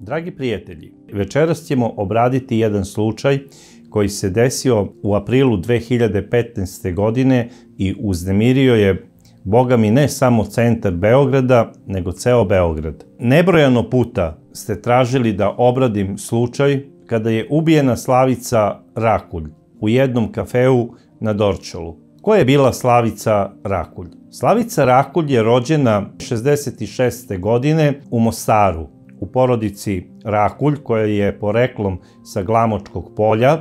Dragi prijatelji, večeras ćemo obraditi jedan slučaj koji se desio u aprilu 2015. godine i uznemirio je Boga mi ne samo centar Beograda, nego ceo Beograd. Nebrojano puta ste tražili da obradim slučaj kada je ubijena Slavica Rakulj u jednom kafeu na Dorčolu. Ko je bila Slavica Rakulj? Slavica Rakulj je rođena 66. godine u Mostaru, u porodici Rakulj, koja je poreklom sa Glamočkog polja,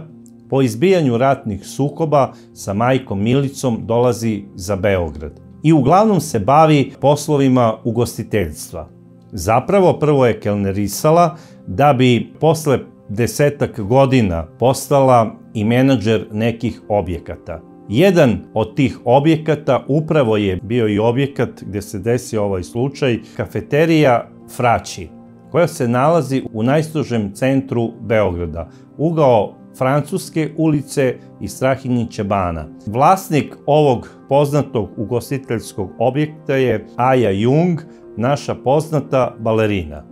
po izbijanju ratnih sukoba sa majkom Milicom dolazi za Beograd. I uglavnom se bavi poslovima ugostiteljstva. Zapravo prvo je kelnerisala da bi posle desetak godina postala i menadžer nekih objekata. Jedan od tih objekata upravo je bio i objekat gde se desio ovaj slučaj, kafeterija Fraći, koja se nalazi u najstrožem centru Beograda, ugao Francuske ulice i Strahinjića bana. Vlasnik ovog poznatog ugostiteljskog objekta je Aja Jung, naša poznata balerina.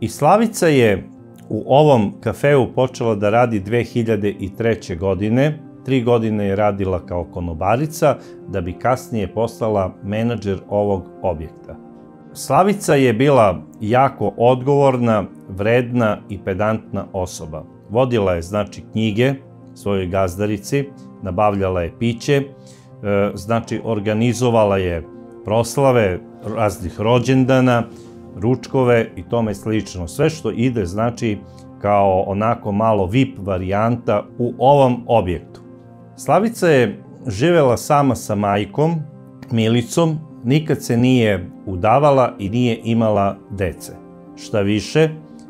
I Slavica je u ovom kafeu počela da radi 2003. godine, tri godine je radila kao konobarica, da bi kasnije postala menadžer ovog objekta. Slavica je bila jako odgovorna, vredna i pedantna osoba. Vodila je, znači, knjige svojoj gazdarici, nabavljala je piće, e, znači, organizovala je proslave raznih rođendana, ručkove i tome slično. Sve što ide, znači, kao onako malo VIP varijanta u ovom objektu. Slavica je živela sama sa majkom, Milicom, nikad se nije udavala i nije imala dece. Šta više,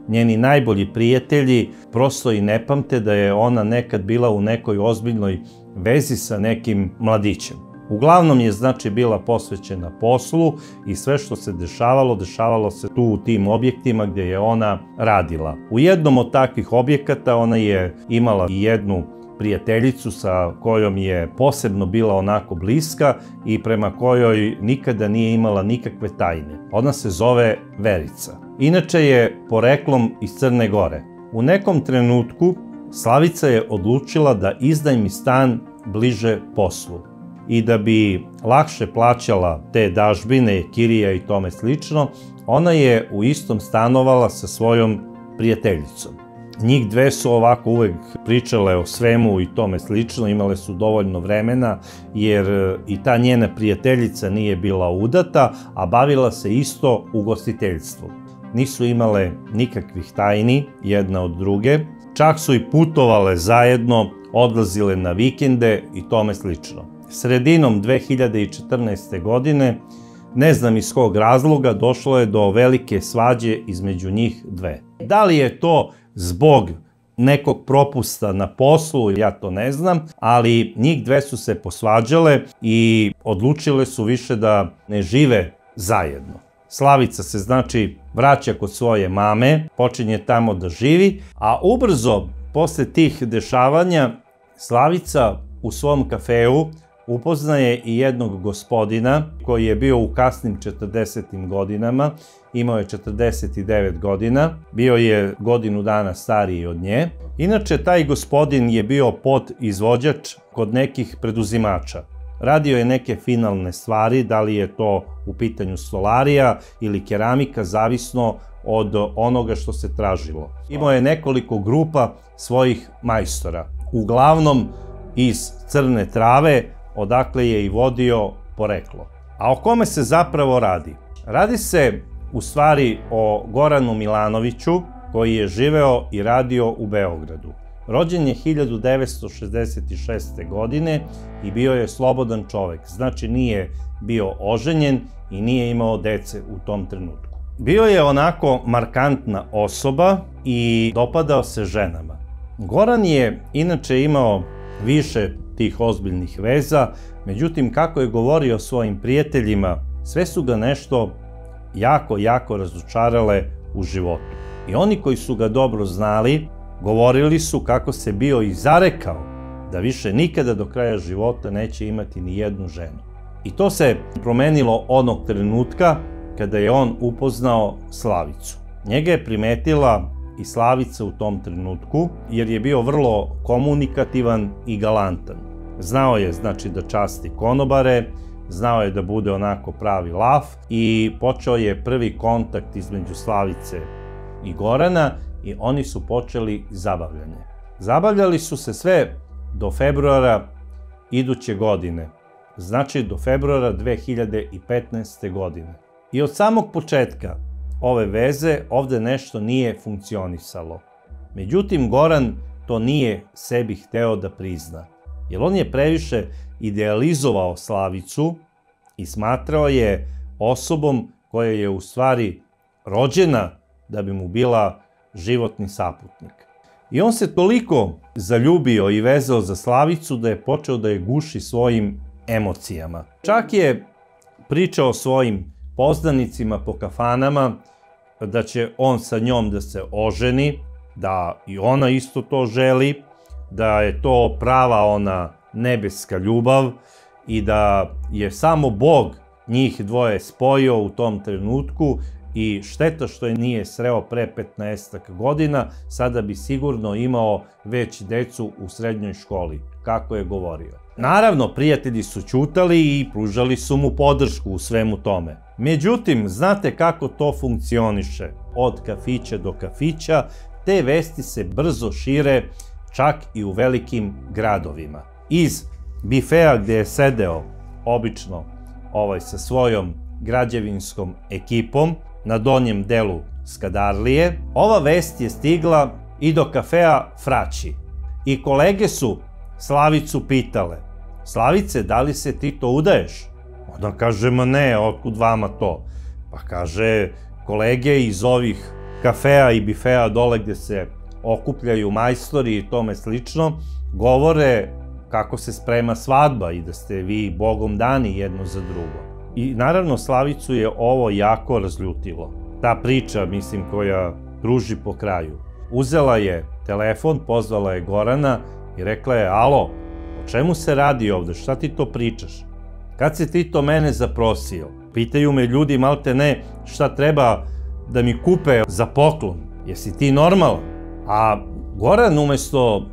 njeni najbolji prijatelji prosto i ne pamte da je ona nekad bila u nekoj ozbiljnoj vezi sa nekim mladićem. Uglavnom je znači bila posvećena poslu i sve što se dešavalo, dešavalo se tu u tim objektima gdje je ona radila. U jednom od takvih objekata ona je imala i jednu prijateljicu sa kojom je posebno bila onako bliska i prema kojoj nikada nije imala nikakve tajne. Ona se zove Verica. Inače je poreklom iz Crne Gore. U nekom trenutku Slavica je odlučila da iznajmi stan bliže poslu i da bi lakše plaćala te dažbine, kirija i tome slično, ona je u istom stanovala sa svojom prijateljicom. Njih dve su ovako uvek pričale o svemu i tome slično, imale su dovoljno vremena, jer e, i ta njena prijateljica nije bila udata, a bavila se isto ugostiteljstvom. Nisu imale nikakvih tajni jedna od druge, čak su i putovale zajedno, odlazile na vikende i tome slično. Sredinom 2014. godine, ne znam iz kog razloga, došlo je do velike svađe između njih dve. Da li je to zbog nekog propusta na poslu, ja to ne znam, ali njih dve su se posvađale i odlučile su više da ne žive zajedno. Slavica se znači vraća kod svoje mame, počinje tamo da živi, a ubrzo posle tih dešavanja Slavica u svom kafeu upoznaje i jednog gospodina koji je bio u kasnim 40. godinama, imao je 49 godina, bio je godinu dana stariji od nje. Inače, taj gospodin je bio pod izvođač kod nekih preduzimača. Radio je neke finalne stvari, da li je to u pitanju solarija ili keramika, zavisno od onoga što se tražilo. Imao je nekoliko grupa svojih majstora, uglavnom iz crne trave, odakle je i vodio poreklo. A o kome se zapravo radi? Radi se u stvari o Goranu Milanoviću, koji je živeo i radio u Beogradu. Rođen je 1966. godine i bio je slobodan čovek, znači nije bio oženjen i nije imao dece u tom trenutku. Bio je onako markantna osoba i dopadao se ženama. Goran je inače imao više tih ozbiljnih veza, međutim kako je govorio svojim prijateljima, sve su ga nešto jako, jako razočarale u životu. I oni koji su ga dobro znali, Govorili su kako se bio i zarekao da više nikada do kraja života neće imati ni jednu ženu. I to se promenilo onog trenutka kada je on upoznao Slavicu. Njega je primetila i Slavica u tom trenutku, jer je bio vrlo komunikativan i galantan. Znao je, znači, da časti konobare, znao je da bude onako pravi laf i počeo je prvi kontakt između Slavice i Gorana i oni su počeli zabavljanje. Zabavljali su se sve do februara iduće godine, znači do februara 2015. godine. I od samog početka ove veze ovde nešto nije funkcionisalo. Međutim, Goran to nije sebi hteo da prizna, jer on je previše idealizovao Slavicu i smatrao je osobom koja je u stvari rođena da bi mu bila životni saputnik. I on se toliko zaljubio i vezao za Slavicu da je počeo da je guši svojim emocijama. Čak je pričao svojim poznanicima po kafanama da će on sa njom da se oženi, da i ona isto to želi, da je to prava ona nebeska ljubav i da je samo Bog njih dvoje spojio u tom trenutku i šteta što je nije sreo pre 15 godina, sada bi sigurno imao već decu u srednjoj školi, kako je govorio. Naravno, prijatelji su čutali i pružali su mu podršku u svemu tome. Međutim, znate kako to funkcioniše. Od kafića do kafića, te vesti se brzo šire čak i u velikim gradovima. Iz bifea gde je sedeo, obično ovaj sa svojom građevinskom ekipom, na donjem delu Skadarlije, ova vest je stigla i do kafea Fraći. I kolege su Slavicu pitale, Slavice, da li se ti to udaješ? Onda kaže, ma ne, otkud vama to? Pa kaže, kolege iz ovih kafea i bifea dole gde se okupljaju majstori i tome slično, govore kako se sprema svadba i da ste vi bogom dani jedno za drugo. I naravno Slavicu je ovo jako razljutilo. Ta priča, mislim, koja kruži po kraju. Uzela je telefon, pozvala je Gorana i rekla je, alo, o čemu se radi ovde, šta ti to pričaš? Kad si ti to mene zaprosio? Pitaju me ljudi malte ne šta treba da mi kupe za poklon. Jesi ti normalan? A Goran umesto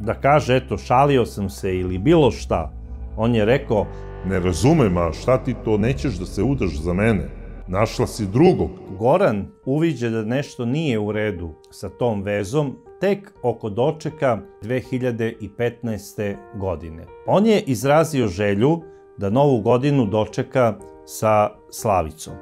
da kaže eto šalio sam se ili bilo šta, on je rekao Ne razumem, a šta ti to nećeš da se udaš za mene? Našla si drugog. Goran uviđe da nešto nije u redu sa tom vezom tek oko dočeka 2015. godine. On je izrazio želju da novu godinu dočeka sa Slavicom.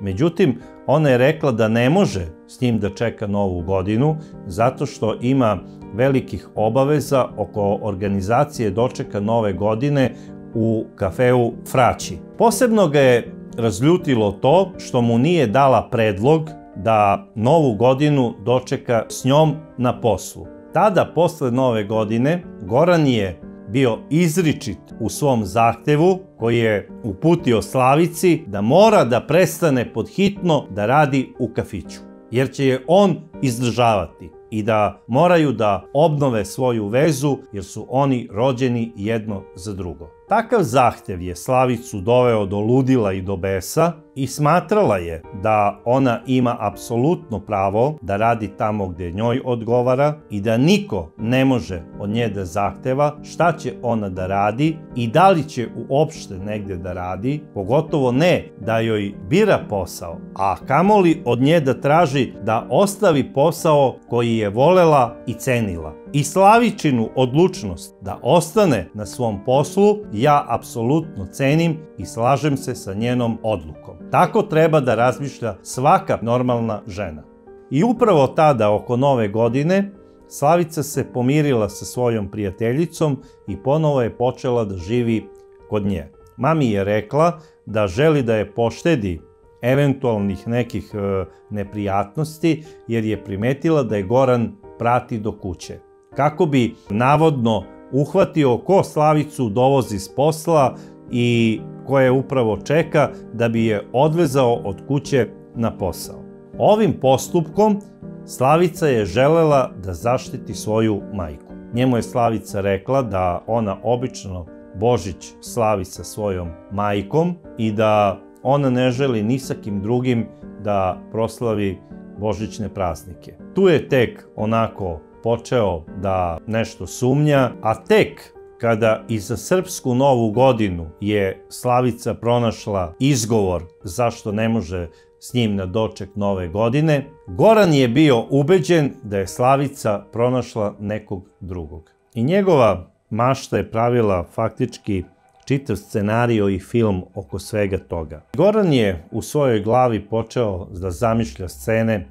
Međutim, ona je rekla da ne može s njim da čeka novu godinu zato što ima velikih obaveza oko organizacije dočeka nove godine u kafeu Fraći. Posebno ga je razljutilo to što mu nije dala predlog da novu godinu dočeka s njom na poslu. Tada, posle nove godine, Goran je bio izričit u svom zahtevu koji je uputio Slavici da mora da prestane podhitno da radi u kafiću, jer će je on izdržavati i da moraju da obnove svoju vezu jer su oni rođeni jedno za drugo. Takav zahtev je Slavicu doveo do ludila i do besa i smatrala je da ona ima apsolutno pravo da radi tamo gde njoj odgovara i da niko ne može od nje da zahteva šta će ona da radi i da li će uopšte negde da radi, pogotovo ne da joj bira posao, a kamoli od nje da traži da ostavi posao koji je volela i cenila. I Slavičinu odlučnost da ostane na svom poslu ja apsolutno cenim i slažem se sa njenom odlukom. Tako treba da razmišlja svaka normalna žena. I upravo tada, oko nove godine, Slavica se pomirila sa svojom prijateljicom i ponovo je počela da živi kod nje. Mami je rekla da želi da je poštedi eventualnih nekih e, neprijatnosti, jer je primetila da je Goran prati do kuće. Kako bi navodno uhvatio ko Slavicu dovozi s posla i koje upravo čeka da bi je odvezao od kuće na posao. Ovim postupkom Slavica je želela da zaštiti svoju majku. Njemu je Slavica rekla da ona obično Božić slavi sa svojom majkom i da ona ne želi ni sa kim drugim da proslavi božićne praznike. Tu je tek onako počeo da nešto sumnja, a tek kada i za srpsku novu godinu je Slavica pronašla izgovor zašto ne može s njim na doček nove godine, Goran je bio ubeđen da je Slavica pronašla nekog drugog. I njegova mašta je pravila faktički čitav scenario i film oko svega toga. Goran je u svojoj glavi počeo da zamišlja scene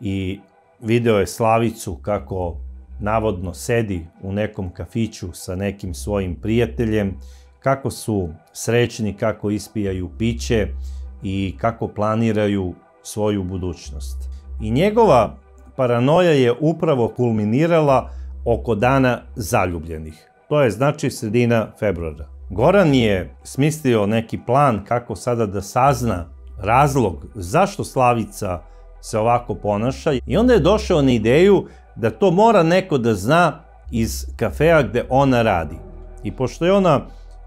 i video je Slavicu kako navodno sedi u nekom kafiću sa nekim svojim prijateljem, kako su srećni, kako ispijaju piće i kako planiraju svoju budućnost. I njegova paranoja je upravo kulminirala oko dana zaljubljenih. To je znači sredina februara. Goran je smislio neki plan kako sada da sazna razlog zašto Slavica se ovako ponaša i onda je došao na ideju da to mora neko da zna iz kafea gde ona radi. I pošto je ona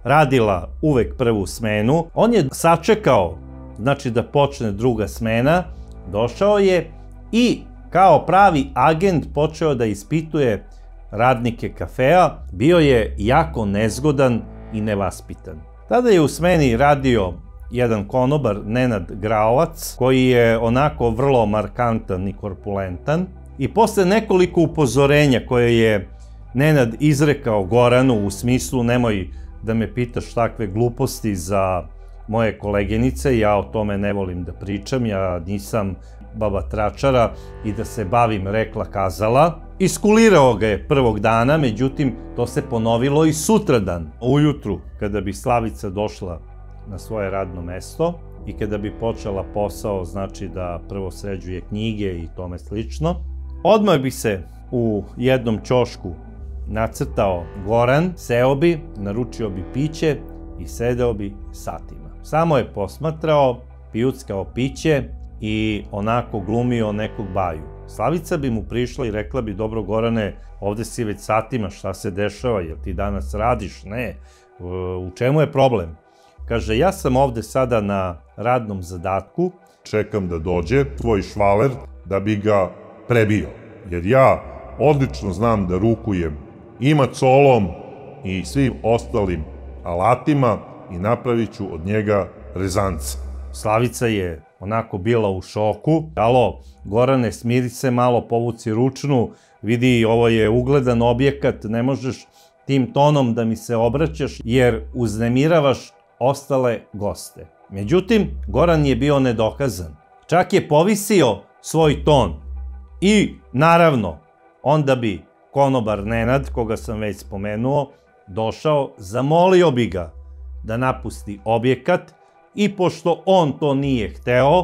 radila uvek prvu smenu, on je sačekao znači da počne druga smena, došao je i kao pravi agent počeo da ispituje radnike kafea, bio je jako nezgodan i nevaspitan. Tada je u smeni radio jedan konobar, Nenad Graovac, koji je onako vrlo markantan i korpulentan. I posle nekoliko upozorenja koje je Nenad izrekao Goranu u smislu nemoj da me pitaš takve gluposti za moje koleginice, ja o tome ne volim da pričam, ja nisam baba tračara i da se bavim rekla kazala. Iskulirao ga je prvog dana, međutim to se ponovilo i sutradan, ujutru, kada bi Slavica došla na svoje radno mesto i kada bi počela posao, znači da prvo sređuje knjige i tome slično. Odmah bi se u jednom čošku nacrtao Goran, seo bi, naručio bi piće i sedeo bi satima. Samo je posmatrao, pijuckao piće i onako glumio nekog baju. Slavica bi mu prišla i rekla bi, dobro Gorane, ovde si već satima, šta se dešava, jel ti danas radiš? Ne, u čemu je problem? Kaže, ja sam ovde sada na radnom zadatku. Čekam da dođe tvoj švaler da bi ga prebio. Jer ja odlično znam da rukujem i macolom i svim ostalim alatima i napravit ću od njega rezanca. Slavica je onako bila u šoku. Alo, Gorane, smiri se malo, povuci ručnu, vidi, ovo je ugledan objekat, ne možeš tim tonom da mi se obraćaš, jer uznemiravaš ostale goste. Međutim, Goran je bio nedokazan. Čak je povisio svoj ton. I, naravno, onda bi konobar Nenad, koga sam već spomenuo, došao, zamolio bi ga da napusti objekat i pošto on to nije hteo,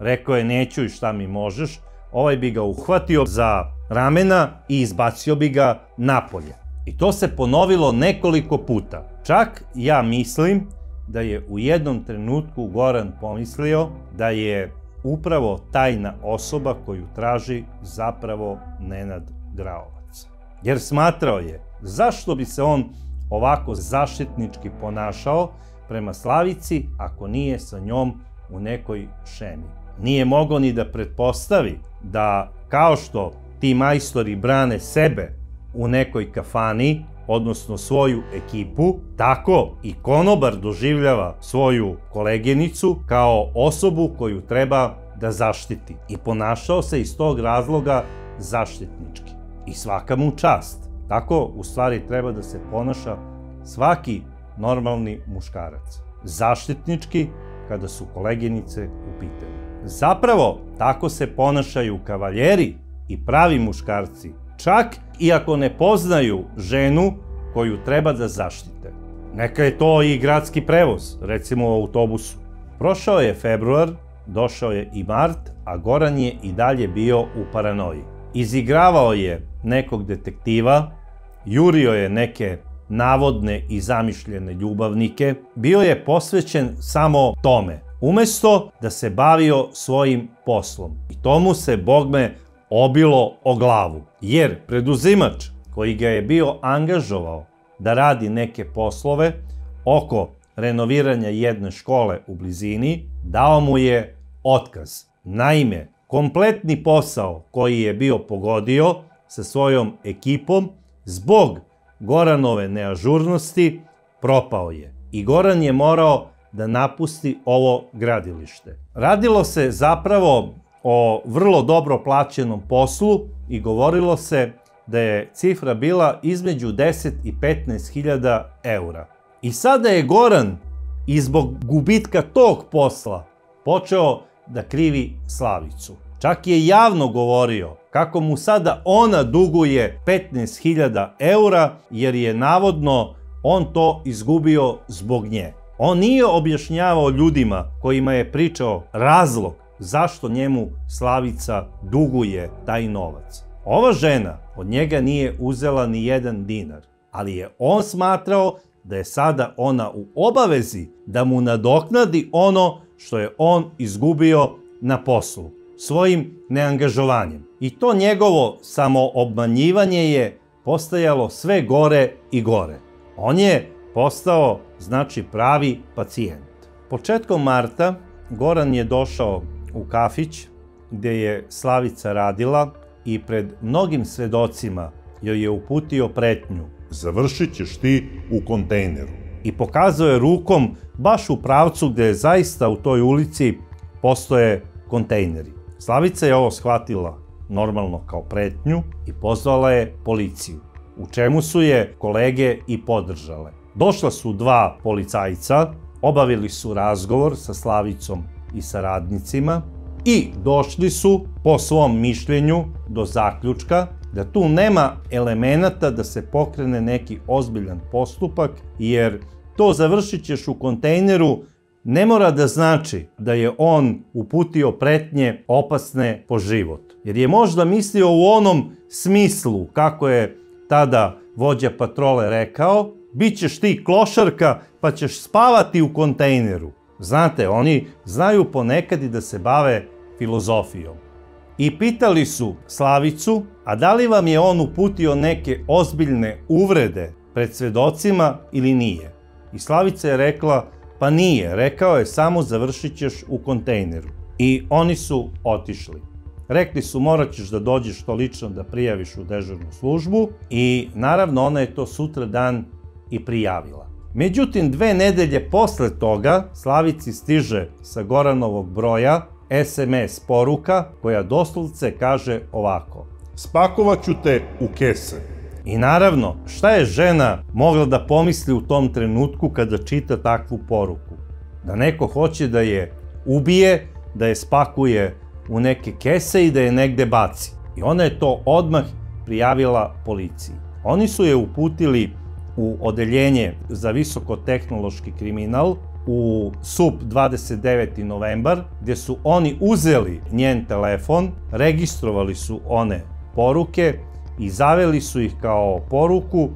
rekao je neću i šta mi možeš, ovaj bi ga uhvatio za ramena i izbacio bi ga napolje. I to se ponovilo nekoliko puta. Čak ja mislim da je u jednom trenutku Goran pomislio da je upravo tajna osoba koju traži zapravo Nenad Graovac. Jer smatrao je zašto bi se on ovako zaštitnički ponašao prema Slavici ako nije sa njom u nekoj šemi. Nije mogao ni da pretpostavi da kao što ti majstori brane sebe u nekoj kafani, odnosno svoju ekipu, tako i konobar doživljava svoju koleginicu kao osobu koju treba da zaštiti. I ponašao se iz tog razloga zaštitnički. I svaka mu čast. Tako, u stvari, treba da se ponaša svaki normalni muškarac. Zaštitnički kada su koleginice u pitanju. Zapravo, tako se ponašaju kavaljeri i pravi muškarci čak i ako ne poznaju ženu koju treba da zaštite. Neka je to i gradski prevoz, recimo u autobusu. Prošao je februar, došao je i mart, a Goran je i dalje bio u paranoji. Izigravao je nekog detektiva, jurio je neke navodne i zamišljene ljubavnike, bio je posvećen samo tome, umesto da se bavio svojim poslom. I tomu se, bogme, obilo o glavu, jer preduzimač koji ga je bio angažovao da radi neke poslove oko renoviranja jedne škole u blizini, dao mu je otkaz. Naime, kompletni posao koji je bio pogodio sa svojom ekipom zbog Goranove neažurnosti propao je. I Goran je morao da napusti ovo gradilište. Radilo se zapravo o vrlo dobro plaćenom poslu i govorilo se da je cifra bila između 10 i 15 hiljada eura. I sada je Goran i zbog gubitka tog posla počeo da krivi Slavicu. Čak je javno govorio kako mu sada ona duguje 15.000 eura jer je navodno on to izgubio zbog nje. On nije objašnjavao ljudima kojima je pričao razlog zašto njemu Slavica duguje taj novac. Ova žena od njega nije uzela ni jedan dinar, ali je on smatrao da je sada ona u obavezi da mu nadoknadi ono što je on izgubio na poslu, svojim neangažovanjem. I to njegovo samoobmanjivanje je postajalo sve gore i gore. On je postao, znači, pravi pacijent. Početkom marta Goran je došao u kafić gde je Slavica radila i pred mnogim svedocima joj je uputio pretnju. Završit ćeš ti u kontejneru. I pokazao je rukom baš u pravcu gde je zaista u toj ulici postoje kontejneri. Slavica je ovo shvatila normalno kao pretnju i pozvala je policiju, u čemu su je kolege i podržale. Došla su dva policajca, obavili su razgovor sa Slavicom i sa radnicima i došli su po svom mišljenju do zaključka da tu nema elemenata da se pokrene neki ozbiljan postupak, jer to završit ćeš u kontejneru ne mora da znači da je on uputio pretnje opasne po život. Jer je možda mislio u onom smislu kako je tada vođa patrole rekao, bit ćeš ti klošarka pa ćeš spavati u kontejneru. Znate, oni znaju ponekad i da se bave filozofijom. I pitali su Slavicu, a da li vam je on uputio neke ozbiljne uvrede pred svedocima ili nije? I Slavica je rekla, pa nije, rekao je samo završit ćeš u kontejneru. I oni su otišli. Rekli su morat ćeš da dođeš to lično da prijaviš u dežurnu službu i naravno ona je to sutra dan i prijavila. Međutim, dve nedelje posle toga Slavici stiže sa Goranovog broja SMS poruka koja doslovce kaže ovako. Spakovaću te u kese. I naravno, šta je žena mogla da pomisli u tom trenutku kada čita takvu poruku? Da neko hoće da je ubije, da je spakuje u neke kese i da je negde baci. I ona je to odmah prijavila policiji. Oni su je uputili u odeljenje za visokotehnološki kriminal u SUP 29. novembar, gde su oni uzeli njen telefon, registrovali su one poruke i zaveli su ih kao poruku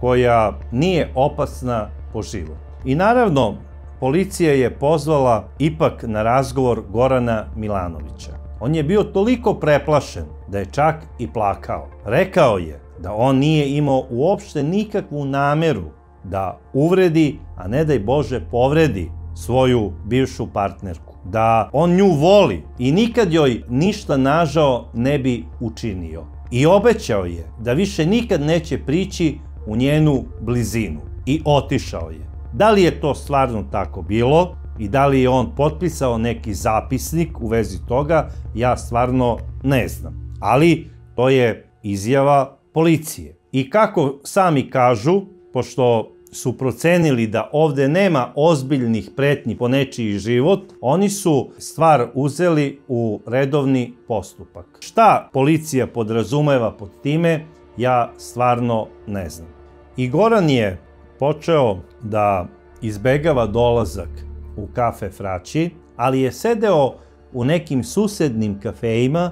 koja nije opasna po život. I naravno, policija je pozvala ipak na razgovor Gorana Milanovića. On je bio toliko preplašen da je čak i plakao. Rekao je da on nije imao uopšte nikakvu nameru da uvredi, a ne daj Bože povredi svoju bivšu partnerku. Da on nju voli i nikad joj ništa nažao ne bi učinio. I obećao je da više nikad neće prići u njenu blizinu. I otišao je. Da li je to stvarno tako bilo i da li je on potpisao neki zapisnik u vezi toga, ja stvarno ne znam. Ali to je izjava policije. I kako sami kažu, pošto su procenili da ovde nema ozbiljnih pretnji po nečiji život, oni su stvar uzeli u redovni postupak. Šta policija podrazumeva pod time, ja stvarno ne znam. I Goran je počeo da izbegava dolazak u kafe Fraći, ali je sedeo u nekim susednim kafejima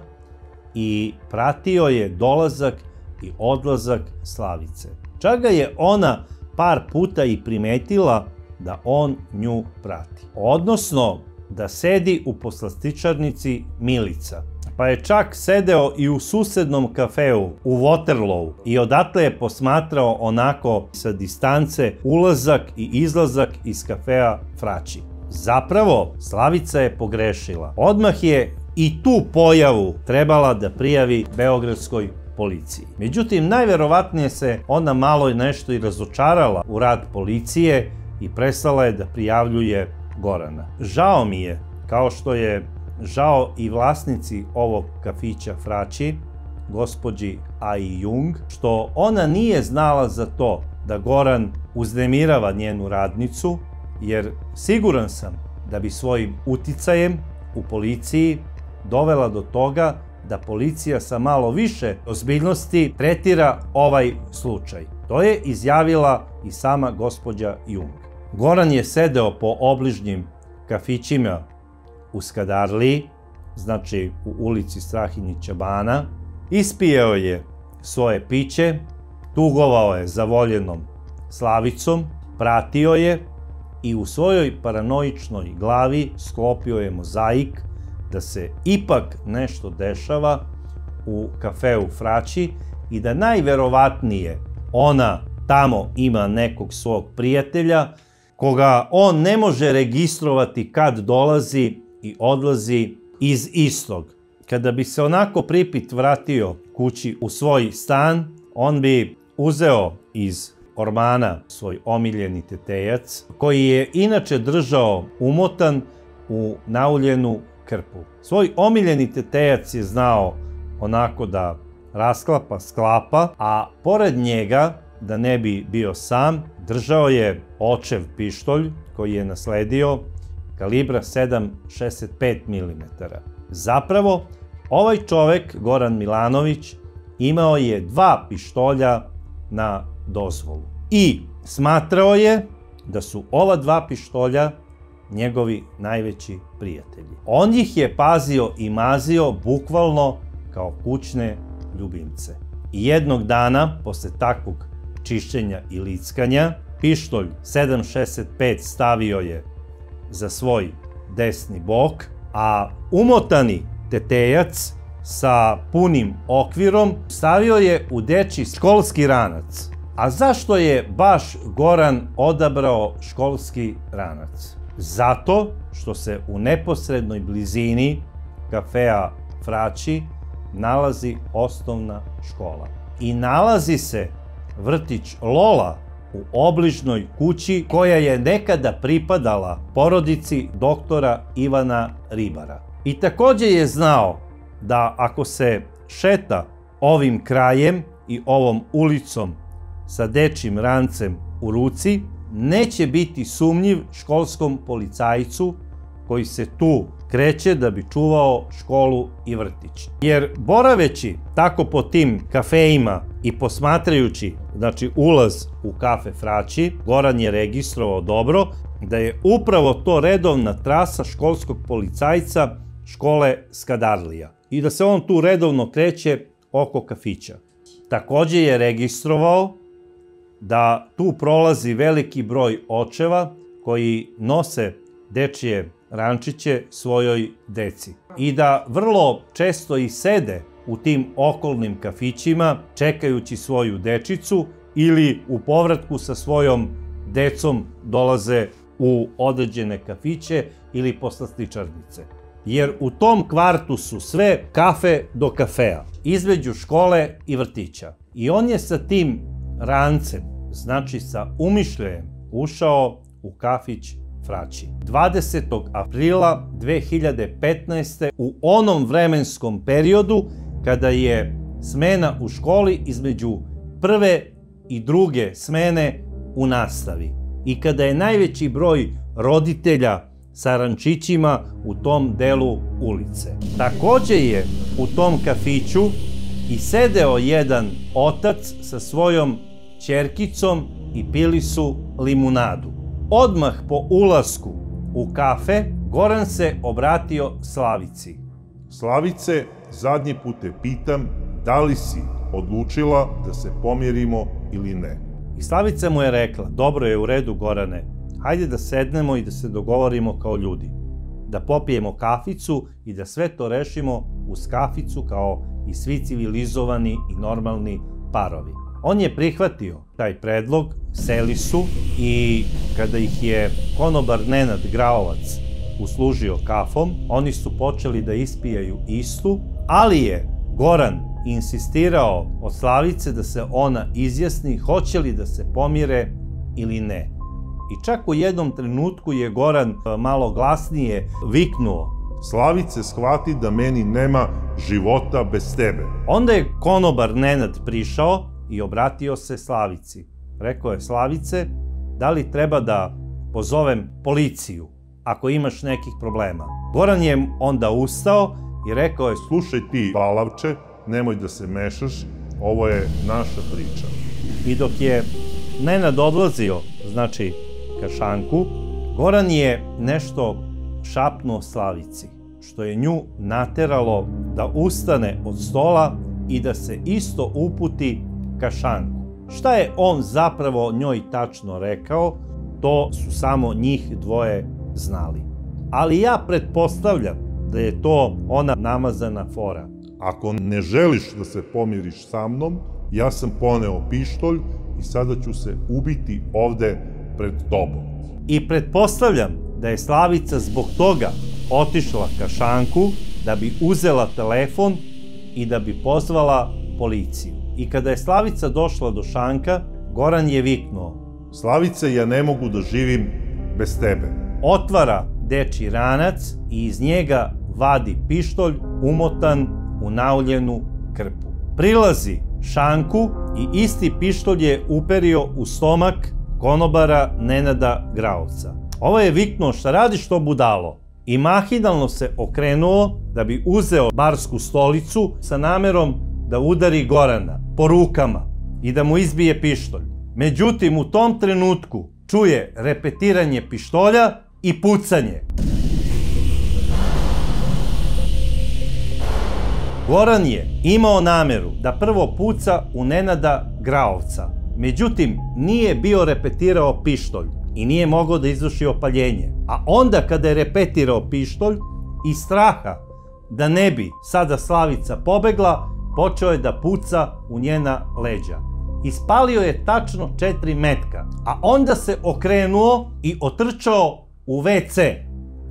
i pratio je dolazak i odlazak Slavice. Čak ga je ona par puta i primetila da on nju prati. Odnosno, da sedi u poslastičarnici Milica. pa je čak sedeo i u susednom kafeu u Waterloo i odatle je posmatrao onako sa distance ulazak i izlazak iz kafea Fraći. Zapravo, Slavica je pogrešila. Odmah je i tu pojavu trebala da prijavi Beogradskoj policiji. Međutim, najverovatnije se ona malo i nešto i razočarala u rad policije i prestala je da prijavljuje Gorana. Žao mi je, kao što je žao i vlasnici ovog kafića Fraći, gospođi Ai Jung, što ona nije znala za to da Goran uznemirava njenu radnicu, jer siguran sam da bi svojim uticajem u policiji dovela do toga da policija sa malo više ozbiljnosti tretira ovaj slučaj. To je izjavila i sama gospođa Jung. Goran je sedeo po obližnjim kafićima u Skadarliji, znači u ulici Strahinjića Bana, ispijao je svoje piće, tugovao je za voljenom Slavicom, pratio je i u svojoj paranoičnoj glavi sklopio je mozaik da se ipak nešto dešava u kafeu Fraći i da najverovatnije ona tamo ima nekog svog prijatelja koga on ne može registrovati kad dolazi i odlazi iz istog. Kada bi se onako pripit vratio kući u svoj stan, on bi uzeo iz ormana svoj omiljeni tetejac, koji je inače držao umotan u nauljenu krpu. Svoj omiljeni tetejac je znao onako da rasklapa, sklapa, a pored njega, da ne bi bio sam, držao je očev pištolj koji je nasledio kalibra 7,65 mm. Zapravo, ovaj čovek, Goran Milanović, imao je dva pištolja na dozvolu. I smatrao je da su ova dva pištolja njegovi najveći prijatelji. On ih je pazio i mazio bukvalno kao kućne ljubimce. I jednog dana, posle takvog čišćenja i lickanja, pištolj 765 stavio je za svoj desni bok, a umotani tetejac sa punim okvirom stavio je u deči školski ranac. A zašto je baš Goran odabrao školski ranac? Zato što se u neposrednoj blizini kafea Fraći nalazi osnovna škola. I nalazi se vrtić Lola u obližnoj kući koja je nekada pripadala porodici doktora Ivana Ribara. I takođe je znao da ako se šeta ovim krajem i ovom ulicom sa dečim rancem u ruci, neće biti sumnjiv školskom policajcu koji se tu kreće da bi čuvao školu i vrtić. Jer boraveći tako po tim kafejima i posmatrajući znači ulaz u kafe Fraći, Goran je registrovao dobro da je upravo to redovna trasa školskog policajca škole Skadarlija i da se on tu redovno kreće oko kafića. Takođe je registrovao da tu prolazi veliki broj očeva koji nose dečije rančiće svojoj deci. I da vrlo često i sede u tim okolnim kafićima čekajući svoju dečicu ili u povratku sa svojom decom dolaze u određene kafiće ili poslastičarnice. Jer u tom kvartu su sve kafe do kafea, između škole i vrtića. I on je sa tim rancem, znači sa umišljajem, ušao u kafić Fraći. 20. aprila 2015. u onom vremenskom periodu kada je smena u školi između prve i druge smene u nastavi i kada je najveći broj roditelja sa rančićima u tom delu ulice. Takođe je u tom kafiću i sedeo jedan otac sa svojom čerkicom i pili su limunadu. Odmah po ulasku u kafe, Goran se obratio Slavici. Slavice, zadnji put te pitam da li si odlučila da se pomjerimo ili ne. I Slavica mu je rekla, dobro je u redu Gorane, hajde da sednemo i da se dogovorimo kao ljudi. da popijemo kaficu i da sve to rešimo uz kaficu kao i svi civilizovani i normalni parovi. On je prihvatio taj predlog, seli su i kada ih je konobar Nenad Graovac uslužio kafom, oni su počeli da ispijaju istu, ali je Goran insistirao od Slavice da se ona izjasni hoće li da se pomire ili ne. I čak u jednom trenutku je Goran e, malo glasnije viknuo Slavice shvati da meni nema života bez tebe. Onda je konobar Nenad prišao i obratio se Slavici. Rekao je Slavice, da li treba da pozovem policiju ako imaš nekih problema. Goran je onda ustao i rekao je, slušaj ti, Palavče, nemoj da se mešaš, ovo je naša priča. I dok je Nenad odlazio, znači, ka šanku, Goran je nešto šapnuo Slavici, što je nju nateralo da ustane od stola i da se isto uputi ka šanku. Šta je on zapravo njoj tačno rekao, to su samo njih dvoje znali. Ali ja pretpostavljam da je to ona namazana fora. Ako ne želiš da se pomiriš sa mnom, ja sam poneo pištolj i sada ću se ubiti ovde pred tobom. I pretpostavljam da je Slavica zbog toga otišla ka Šanku da bi uzela telefon i da bi pozvala policiju. I kada je Slavica došla do Šanka, Goran je viknuo. Slavice, ja ne mogu da živim bez tebe. Otvara deči ranac i iz njega vadi pištolj umotan u nauljenu krpu. Prilazi Šanku i isti pištolj je uperio u stomak konobara Nenada Graovca. Ovo je viknuo šta radiš to budalo i mahinalno se okrenuo da bi uzeo barsku stolicu sa namerom da udari Gorana po rukama i da mu izbije pištolj. Međutim, u tom trenutku čuje repetiranje pištolja i pucanje. Goran je imao nameru da prvo puca u Nenada Graovca. Međutim, nije bio repetirao pištolj i nije mogao da izvrši opaljenje. A onda kada je repetirao pištolj, i straha da ne bi sada Slavica pobegla, počeo je da puca u njena leđa. Ispalio je tačno četiri metka, a onda se okrenuo i otrčao u WC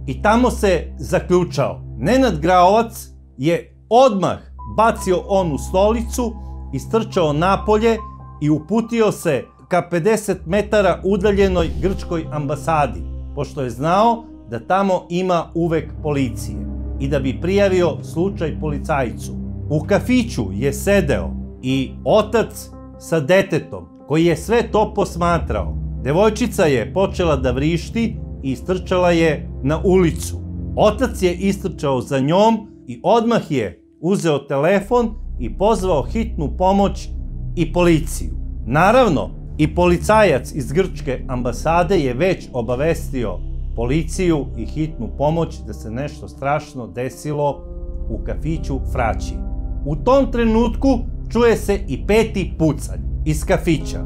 i tamo se zaključao. Nenad Graovac je odmah bacio onu stolicu, istrčao napolje i uputio se ka 50 metara udaljenoj grčkoj ambasadi, pošto je znao da tamo ima uvek policije i da bi prijavio slučaj policajcu. U kafiću je sedeo i otac sa detetom koji je sve to posmatrao. Devojčica je počela da vrišti i istrčala je na ulicu. Otac je istrčao za njom i odmah je uzeo telefon i pozvao hitnu pomoć i policiju. Naravno, i policajac iz grčke ambasade je već obavestio policiju i hitnu pomoć da se nešto strašno desilo u kafiću Fraći. U tom trenutku čuje se i peti pucanj iz kafića.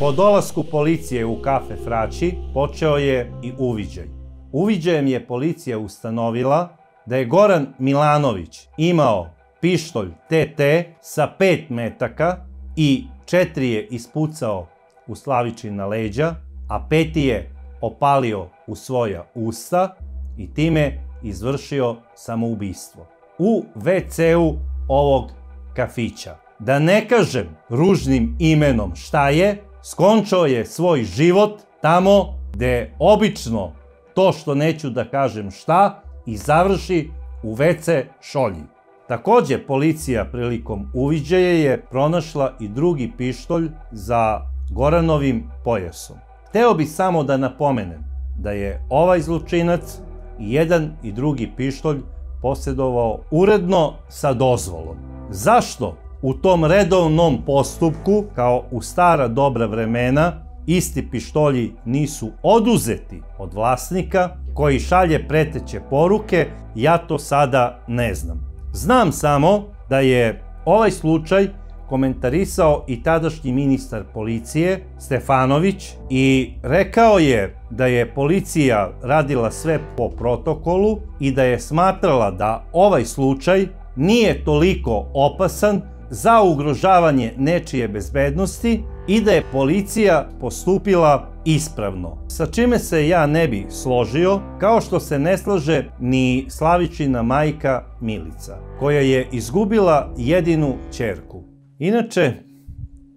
Po dolasku policije u kafe Fraći počeo je i uviđaj. Uviđajem je policija ustanovila da je Goran Milanović imao pištolj TT sa 5 metaka i četiri je ispucao u Slavičina leđa, a peti je opalio u svoja usta i time izvršio samoubistvo. U WC-u ovog kafića. Da ne kažem ružnim imenom šta je, skončao je svoj život tamo gde obično to što neću da kažem šta i završi u WC šolji. Takođe, policija prilikom uviđaja je pronašla i drugi pištolj za Goranovim pojasom. Teo bi samo da napomenem da je ovaj zlučinac i jedan i drugi pištolj posjedovao uredno sa dozvolom. Zašto u tom redovnom postupku, kao u stara dobra vremena, isti pištolji nisu oduzeti od vlasnika koji šalje preteće poruke, ja to sada ne znam. Znam samo da je ovaj slučaj komentarisao i tadašnji ministar policije Stefanović i rekao je da je policija radila sve po protokolu i da je smatrala da ovaj slučaj nije toliko opasan za ugrožavanje nečije bezbednosti i da je policija postupila ispravno. Sa čime se ja ne bi složio, kao što se ne slaže ni Slavičina majka Milica, koja je izgubila jedinu čerku. Inače,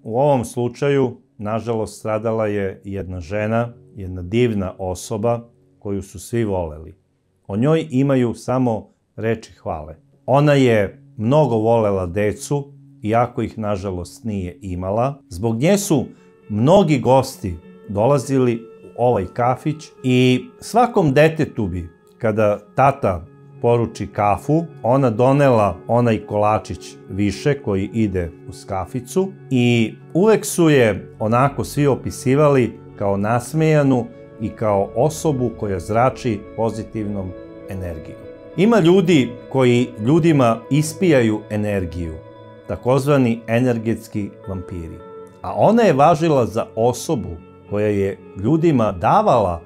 u ovom slučaju, nažalost, stradala je jedna žena, jedna divna osoba koju su svi voleli. O njoj imaju samo reči hvale. Ona je mnogo volela decu, iako ih nažalost nije imala. Zbog nje su mnogi gosti dolazili u ovaj kafić i svakom detetu bi, kada tata poruči kafu, ona donela onaj kolačić više koji ide u skaficu i uvek su je onako svi opisivali kao nasmejanu i kao osobu koja zrači pozitivnom energijom. Ima ljudi koji ljudima ispijaju energiju, takozvani energetski vampiri. A ona je važila za osobu koja je ljudima davala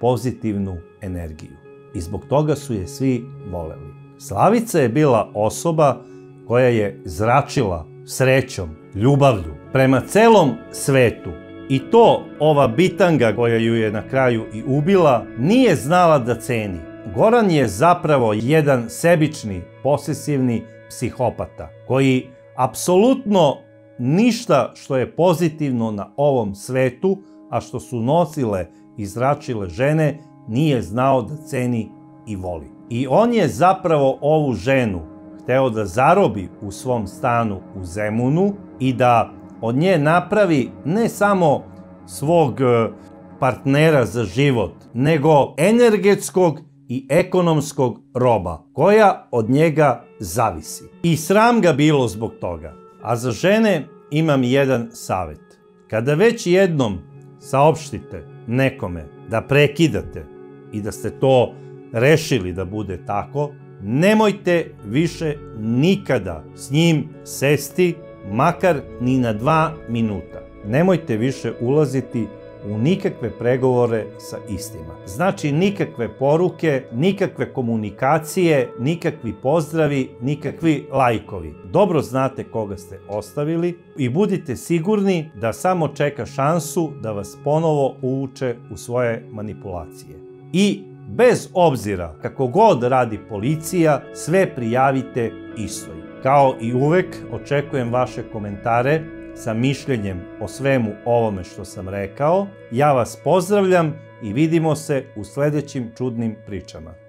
pozitivnu energiju. I zbog toga su je svi voleli. Slavica je bila osoba koja je zračila srećom, ljubavlju prema celom svetu. I to ova bitanga koja ju je na kraju i ubila nije znala da ceni. Goran je zapravo jedan sebični, posesivni psihopata koji apsolutno ništa što je pozitivno na ovom svetu, a što su nosile i zračile žene, nije znao da ceni i voli. I on je zapravo ovu ženu hteo da zarobi u svom stanu u Zemunu i da od nje napravi ne samo svog e, partnera za život, nego energetskog i ekonomskog roba, koja od njega zavisi. I sram ga bilo zbog toga. A za žene imam jedan savet. Kada već jednom saopštite nekome da prekidate i da ste to rešili da bude tako, nemojte više nikada s njim sesti, makar ni na dva minuta. Nemojte više ulaziti u nikakve pregovore sa istima. Znači nikakve poruke, nikakve komunikacije, nikakvi pozdravi, nikakvi lajkovi. Dobro znate koga ste ostavili i budite sigurni da samo čeka šansu da vas ponovo uvuče u svoje manipulacije. I bez obzira kako god radi policija, sve prijavite istoj. Kao i uvek, očekujem vaše komentare sa mišljenjem o svemu ovome što sam rekao. Ja vas pozdravljam i vidimo se u sledećim čudnim pričama.